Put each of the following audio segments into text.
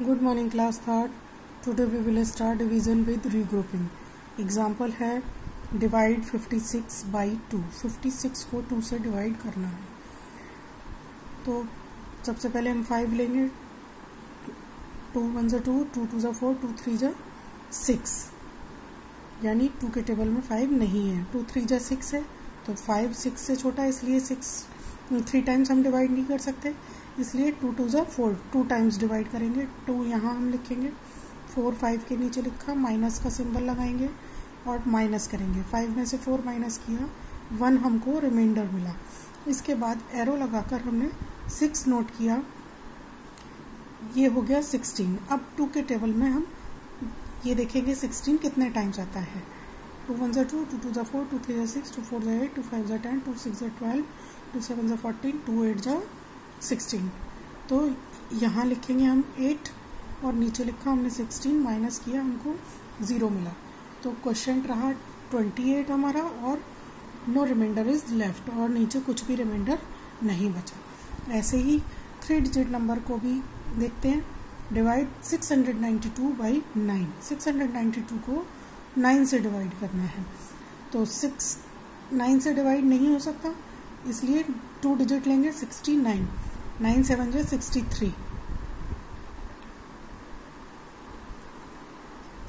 Good morning class third today we will start division with regrouping example है divide 56 by two fifty को two से divide करना है। तो सबसे पहले हम फाइव लेंगे। टू वन ज़ा टू टू टू ज़ा फोर टू थ्री ज़ा सिक्स यानी टू के टेबल में फाइव नहीं है। टू थ्री ज़ा सिक्स है तो फाइव सिक्स से छोटा इसलिए सिक्स थ्री टाइम्स हम डिवाइड नहीं कर सकते। इसलिए टू टू ज़ा फोर टू टाइम्स डिवाइड करेंगे। टू यहाँ हम लिखेंगे फोर फाइव के नीचे लिखा माइनस का सिंबल लगाएँगे और माइनस करेंगे। फाइव में से फोर माइनस किया वन हमको रिमाइंडर मिला। इसके बाद एरो लगाकर हमने सिक्स नोट किया। ये हो गया सिक्सटीन अब टू के टेबल में हम ये देखेंगे सिक्सटीन कितने टाइम्स आता है। टू वन ज़ा टू टू टू ज़ा फोर टू थ्री ज़ा सिक्स टू फोर ज़ा एट टू फाइव ज़ा टेन टू सिक्स ज़ा ट्वेल्व टू सेवन ज़ा फोर्टीन टू एट ज़ा सिक्सटीन तो यहाँ लिखेंगे हम एट और नीचे लिखा हमने सिक्सटीन माइनस किया, हमको ज़ीरो मिला। तो क्वेश्चन रहा ट्वेंटी एट हमारा और नो रिमाइंडर इज़ लेफ़्ट और नीचे कुछ भी रिमाइंडर नहीं बचा। ऐसे ही थ्री डिजिट नंबर को भी देखते हैं। डिवाइड 692 बाई नाइन सिक्स को नाइन से डिवाइड करना है। तो सिक्स नाइन से डिवाइड नहीं हो सकता, इसलिए टू डिजिट लेंगे सिक्सटी नाइन नाइन सेवन जो सिक्सटी थ्री।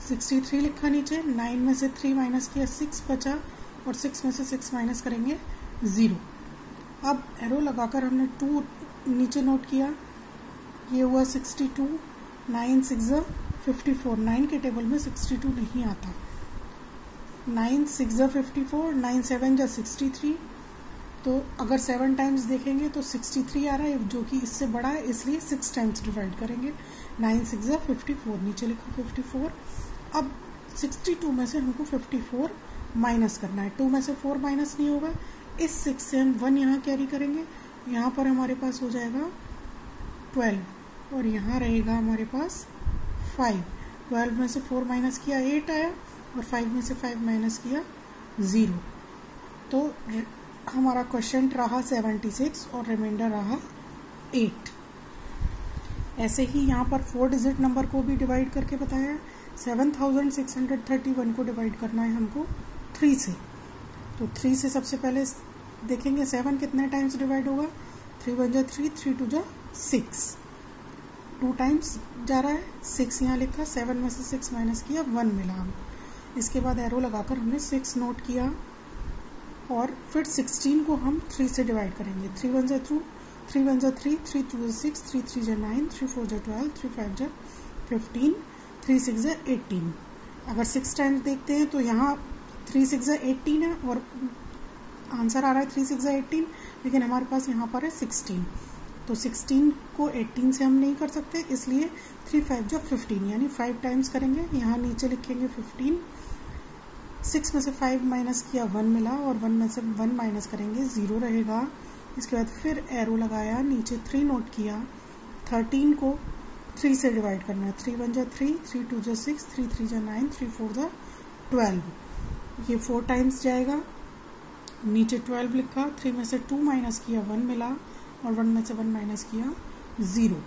सिक्सटी थ्री लिखा नीचे, नाइन में से थ्री माइनस किया, सिक्स बचा, और सिक्स में से सिक्स माइनस करेंगे, ज़ीरो। अब एरो लगाकर हमने टू नीचे नोट किया। ये हुआ sixty two, nine six fifty four nine के टेबल में सिक्सटी टू नहीं आता। Nine six fifty four nine seven जा सिक्सटी थ्री तो अगर सेवन टाइम्स देखेंगे तो सिक्सटी थ्री आ रहा है, जो कि इससे बड़ा है, इसलिए सिक्स टाइम्स डिवाइड करेंगे। नाइन सिक्स ज़ा फिफ्टी फोर नीचे लिखो फिफ्टी फोर अब सिक्सटी टू में से हमको फिफ्टी फोर माइनस करना है। टू में से फोर माइनस नहीं होगा। इस सिक्स से हम वन यहाँ कैरी करेंगे। यहाँ पर हमारे पास हो जाएगा ट्वेल्व और यहाँ रहेगा हमारे पास फाइव ट्वेल्व में से फोर माइनस किया एट आया और फाइव में से फाइव माइनस किया ज़ीरो तो हमारा क्वेश्चन रहा सेवेंटी सिक्स और रिमाइंडर रहा एट ऐसे ही यहाँ पर फोर डिजिट नंबर को भी डिवाइड करके बताया seven thousand six hundred thirty one को डिवाइड करना है हमको थ्री से। तो थ्री से सबसे पहले देखेंगे सेवन कितने टाइम्स डिवाइड होगा? थ्री वन जा थ्री थ्री टू जा सिक्स टू टाइम्स जा रहा है सिक्स यहाँ लिखा सेवन में से सिक्स माइनस किया वन मिला। हम इसके बाद एरो लगाकर हमने सिक्स नोट किया। और फिर सिक्सटीन को हम थ्री से डिवाइड करेंगे। थ्री वन जो टू थ्री वन जो थ्री थ्री टू जो सिक्स थ्री थ्री जो नाइन थ्री फोर जो ट्वेल्व थ्री फाइव जो फिफ्टीन थ्री सिक्स जो एटीन अगर सिक्स टाइम्स देखते हैं तो यहाँ थ्री सिक्स जो एटीन है और आंसर आ रहा है थ्री सिक्स जो एटीन लेकिन हमारे पास यहाँ पर है सिक्सटीन तो सिक्सटीन को एटीन से हम नहीं कर सकते, इसलिए थ्री फाइव जो फिफ्टीन यानी फाइव टाइम्स करेंगे। यहाँ नीचे लिखेंगे फिफ्टीन सिक्स में से फाइव माइनस किया, वन मिला और वन में से वन माइनस करेंगे, ज़ीरो रहेगा। इसके बाद फिर एरो लगाया, नीचे थ्री नोट किया। थर्टीन को थ्री से डिवाइड करना है। थ्री वन जा थ्री थ्री टू जा सिक्स थ्री थ्री जा नाइन थ्री फोर जा ट्वेल्व ये फोर टाइम्स जाएगा। नीचे ट्वेल्व लिखा थ्री में से टू माइनस किया वन मिला और वन में से वन माइनस किया ज़ीरो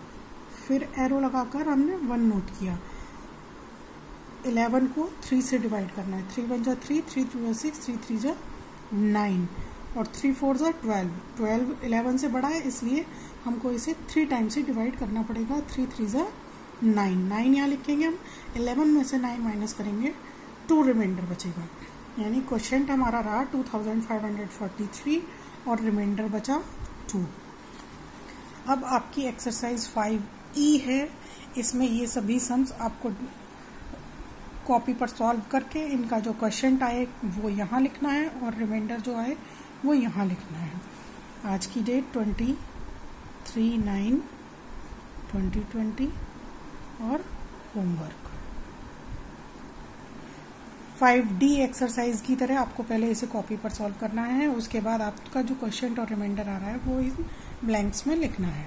फिर एरो लगाकर हमने वन नोट किया। इलेवन को थ्री से डिवाइड करना है। थ्री वन जा थ्री थ्री टू जा सिक्स थ्री थ्री जा नाइन और थ्री फोर जा ट्वेल्व ट्वेल्व इलेवन से बड़ा है, इसलिए हमको इसे थ्री टाइम से डिवाइड करना पड़ेगा। थ्री थ्री जा नाइन नाइन यहाँ लिखेंगे हम। इलेवन में से नाइन माइनस करेंगे टू रिमाइंडर बचेगा। यानी क्वेश्चन हमारा रहा two thousand five hundred forty three और रिमाइंडर बचा टू अब आपकी एक्सरसाइज फाइव ई है। इसमें ये सभी सम्स आपको कॉपी पर सॉल्व करके इनका जो क्वेश्चन आए, वो यहाँ लिखना है और रिमाइंडर जो आए, वो यहाँ लिखना है। आज की date twenty three nine twenty twenty और होमवर्क फाइव डी एक्सरसाइज की तरह आपको पहले इसे कॉपी पर सॉल्व करना है, उसके बाद आपका जो क्वेश्चन और रिमाइंडर आ रहा है, वो इन ब्लैंक्स में लिखना है।